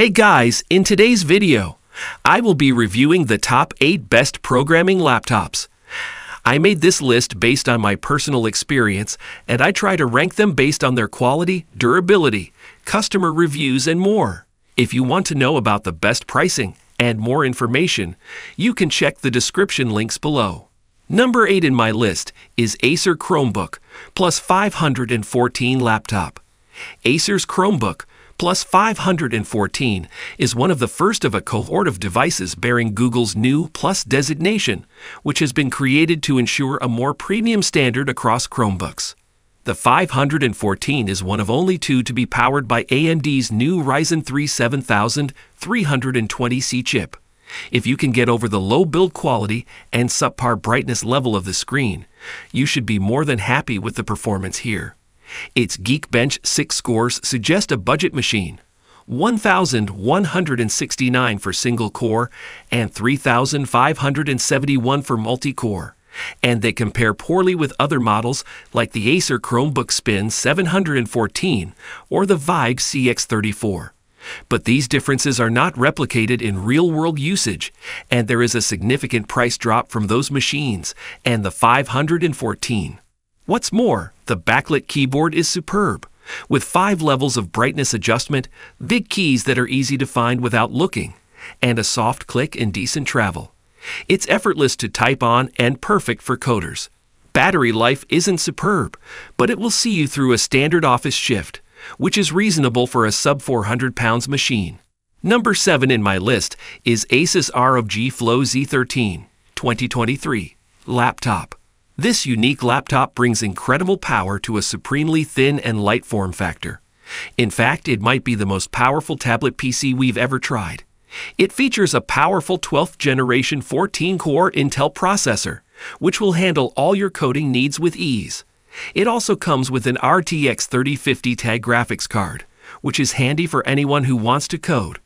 Hey guys, in today's video, I will be reviewing the top 8 best programming laptops. I made this list based on my personal experience, and I try to rank them based on their quality, durability, customer reviews, and more. If you want to know about the best pricing and more information, you can check the description links below. Number 8 in my list is Acer Chromebook plus 514 laptop. Acer's Chromebook Plus 514 is one of the first of a cohort of devices bearing Google's new Plus designation, which has been created to ensure a more premium standard across Chromebooks. The 514 is one of only two to be powered by AMD's new Ryzen 3 7300 320C chip. If you can get over the low build quality and subpar brightness level of the screen, you should be more than happy with the performance here. Its Geekbench 6 scores suggest a budget machine. 1,169 for single core and 3,571 for multi core. And they compare poorly with other models like the Acer Chromebook Spin 714 or the Vibe CX34. But these differences are not replicated in real world usage, and there is a significant price drop from those machines and the 514. What's more, the backlit keyboard is superb, with five levels of brightness adjustment, big keys that are easy to find without looking, and a soft click and decent travel. It's effortless to type on and perfect for coders. Battery life isn't superb, but it will see you through a standard office shift, which is reasonable for a sub 400 pounds machine. Number 7 in my list is Asus ROG Flow Z13 2023 laptop. This unique laptop brings incredible power to a supremely thin and light form factor. In fact, it might be the most powerful tablet PC we've ever tried. It features a powerful 12th generation 14 core Intel processor, which will handle all your coding needs with ease. It also comes with an RTX 3050 Ti graphics card, which is handy for anyone who wants to code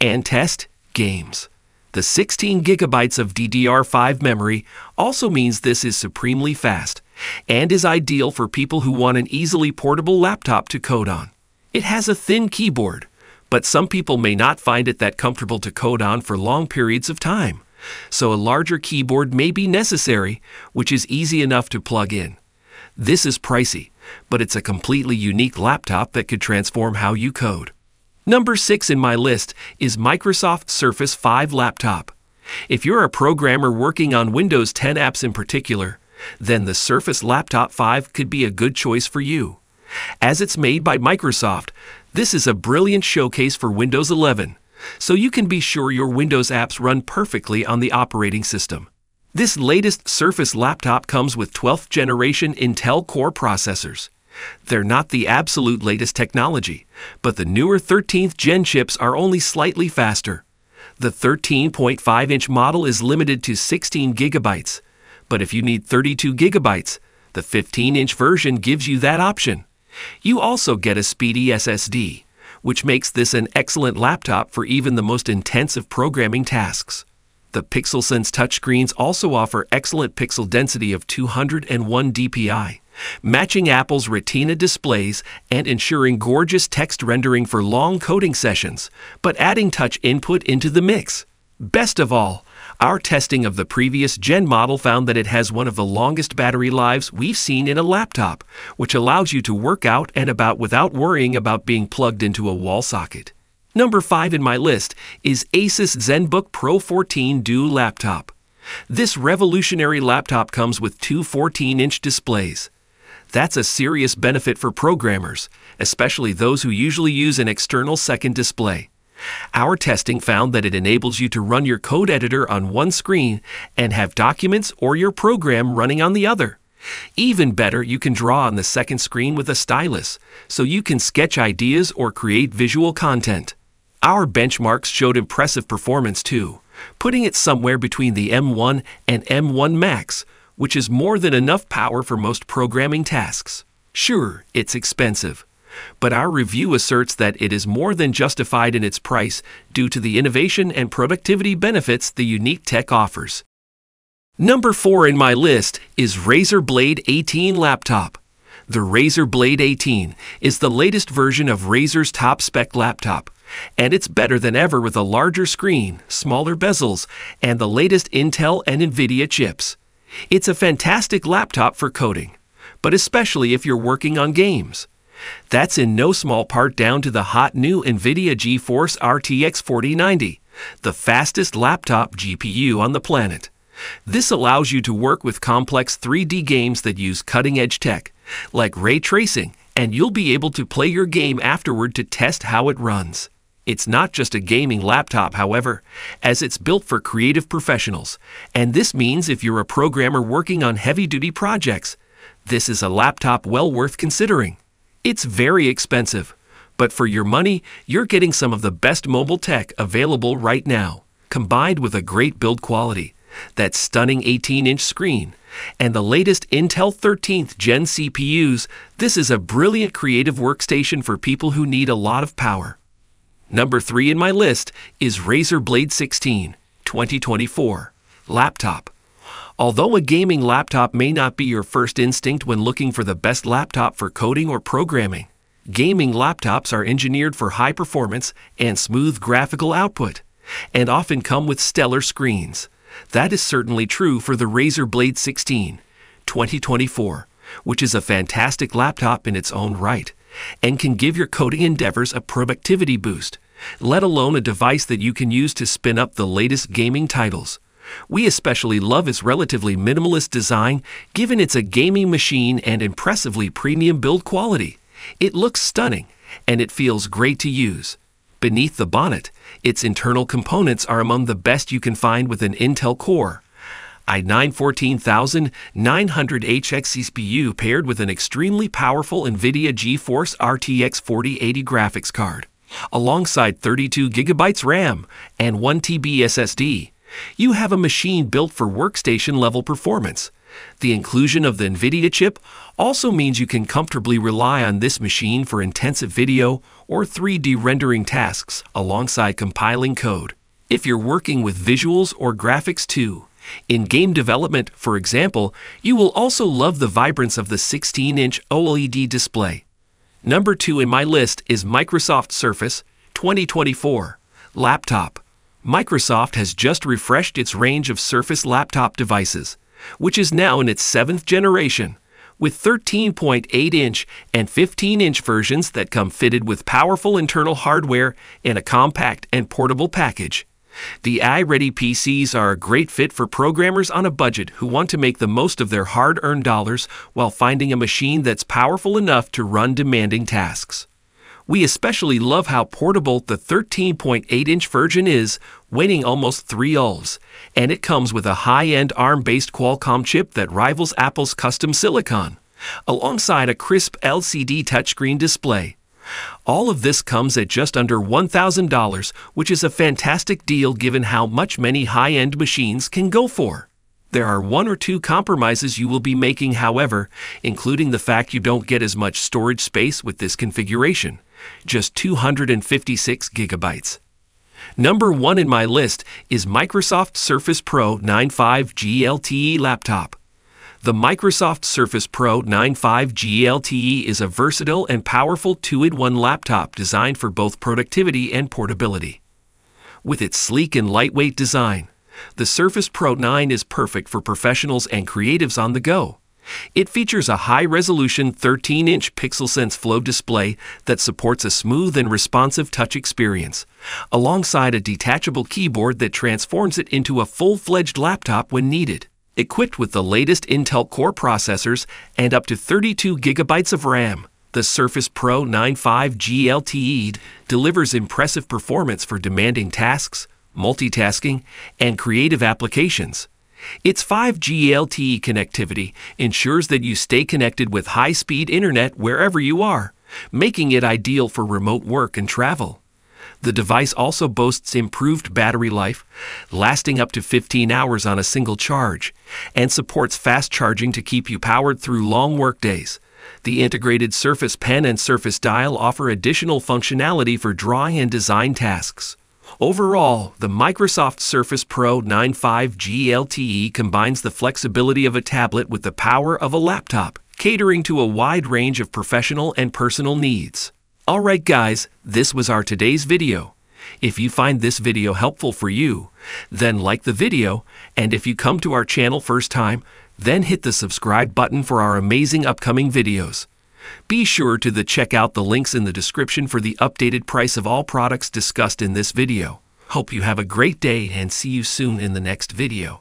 and test games. The 16 gigabytes of DDR5 memory also means this is supremely fast and is ideal for people who want an easily portable laptop to code on. It has a thin keyboard, but some people may not find it that comfortable to code on for long periods of time, so a larger keyboard may be necessary, which is easy enough to plug in. This is pricey, but it's a completely unique laptop that could transform how you code. Number 6 in my list is Microsoft Surface 5 laptop. If you're a programmer working on Windows 10 apps in particular, then the Surface Laptop 5 could be a good choice for you. As it's made by Microsoft, this is a brilliant showcase for Windows 11, so you can be sure your Windows apps run perfectly on the operating system. This latest Surface laptop comes with 12th generation Intel Core processors. They're not the absolute latest technology, but the newer 13th gen chips are only slightly faster. The 13.5 inch model is limited to 16 gigabytes, but if you need 32 gigabytes, the 15 inch version gives you that option. You also get a speedy SSD, which makes this an excellent laptop for even the most intensive programming tasks. The PixelSense touchscreens also offer excellent pixel density of 201 dpi, matching Apple's Retina displays and ensuring gorgeous text rendering for long coding sessions, but adding touch input into the mix. Best of all, our testing of the previous gen model found that it has one of the longest battery lives we've seen in a laptop, which allows you to work out and about without worrying about being plugged into a wall socket. Number 5 in my list is Asus ZenBook Pro 14 Duo laptop. This revolutionary laptop comes with two 14 inch displays. That's a serious benefit for programmers, especially those who usually use an external second display. Our testing found that it enables you to run your code editor on one screen and have documents or your program running on the other. Even better, you can draw on the second screen with a stylus, so you can sketch ideas or create visual content. Our benchmarks showed impressive performance too, putting it somewhere between the M1 and M1 Max, which is more than enough power for most programming tasks. Sure, it's expensive, but our review asserts that it is more than justified in its price due to the innovation and productivity benefits the unique tech offers. Number 4 in my list is Razer Blade 18 laptop. The Razer Blade 18 is the latest version of Razer's top spec laptop, and it's better than ever with a larger screen, smaller bezels, and the latest Intel and NVIDIA chips. It's a fantastic laptop for coding, but especially if you're working on games. That's in no small part down to the hot new NVIDIA GeForce RTX 4090, the fastest laptop GPU on the planet. This allows you to work with complex 3D games that use cutting edge tech, like ray tracing, and you'll be able to play your game afterward to test how it runs. It's not just a gaming laptop, however, as it's built for creative professionals, and this means if you're a programmer working on heavy duty projects, this is a laptop well worth considering. It's very expensive, but for your money, you're getting some of the best mobile tech available right now, combined with a great build quality, that stunning 18 inch screen, and the latest Intel 13th Gen CPUs. This is a brilliant creative workstation for people who need a lot of power. Number 3 in my list is Razer Blade 16 2024 laptop. Although a gaming laptop may not be your first instinct when looking for the best laptop for coding or programming, gaming laptops are engineered for high performance and smooth graphical output, and often come with stellar screens. That is certainly true for the Razer Blade 16 2024, which is a fantastic laptop in its own right and can give your coding endeavors a productivity boost, let alone a device that you can use to spin up the latest gaming titles. We especially love its relatively minimalist design, given it's a gaming machine and impressively premium build quality. It looks stunning, and it feels great to use. Beneath the bonnet, its internal components are among the best you can find with an Intel Core i9 14900HX CPU paired with an extremely powerful NVIDIA GeForce RTX 4080 graphics card, alongside 32 gigabytes RAM and 1 TB SSD you have a machine built for workstation level performance. The inclusion of the NVIDIA chip also means you can comfortably rely on this machine for intensive video or 3D rendering tasks alongside compiling code. If you're working with visuals or graphics too, in game development, for example, you will also love the vibrance of the 16 inch OLED display. Number two in my list is Microsoft Surface 2024 Laptop. Microsoft has just refreshed its range of Surface laptop devices, which is now in its seventh generation, with 13.8 inch and 15 inch versions that come fitted with powerful internal hardware in a compact and portable package. The iReady PCs are a great fit for programmers on a budget who want to make the most of their hard earned dollars while finding a machine that's powerful enough to run demanding tasks. We especially love how portable the 13.8 inch version is, weighing almost 3 ULs, and it comes with a high end ARM based Qualcomm chip that rivals Apple's custom silicon, alongside a crisp LCD touchscreen display. All of this comes at just under $1,000, which is a fantastic deal given how much many high end machines can go for. There are one or two compromises you will be making, however, including the fact you don't get as much storage space with this configuration just 256 gigabytes. Number one in my list is Microsoft Surface Pro 9 5G LTE laptop. The Microsoft Surface Pro 9 5G LTE is a versatile and powerful two-in-one laptop designed for both productivity and portability. With its sleek and lightweight design, the Surface Pro 9 is perfect for professionals and creatives on the go. It features a high resolution 13 inch PixelSense Flow display that supports a smooth and responsive touch experience, alongside a detachable keyboard that transforms it into a full fledged laptop when needed. Equipped with the latest Intel Core processors and up to 32 gigabytes of RAM, the Surface Pro 9 5G LTE delivers impressive performance for demanding tasks, multitasking, and creative applications. Its 5G LTE connectivity ensures that you stay connected with high speed internet wherever you are, making it ideal for remote work and travel. The device also boasts improved battery life, lasting up to 15 hours on a single charge, and supports fast charging to keep you powered through long workdays. The integrated Surface Pen and Surface Dial offer additional functionality for drawing and design tasks. Overall, the Microsoft Surface Pro 9 5G LTE combines the flexibility of a tablet with the power of a laptop, catering to a wide range of professional and personal needs. Alright guys, this was our today's video. If you find this video helpful for you, then like the video, and if you come to our channel first time, then hit the subscribe button for our amazing upcoming videos. Be sure to the check out the links in the description for the updated price of all products discussed in this video. Hope you have a great day and see you soon in the next video.